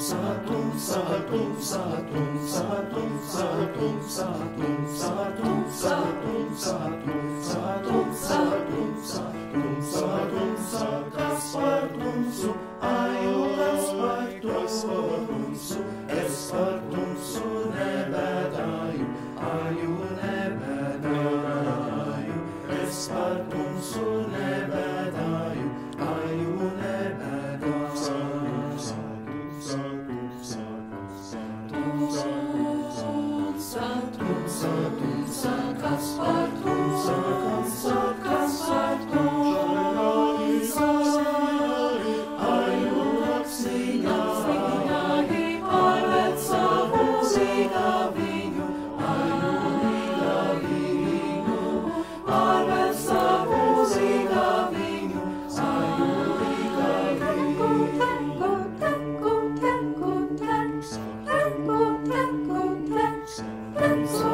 svētum, svētum, svētum, svētum, svētum, svētum, svētum, svētum, svētum, svētum, svētum, svētum, svētum, svētas par tumsu, ailes par tumsu, es par Thank you.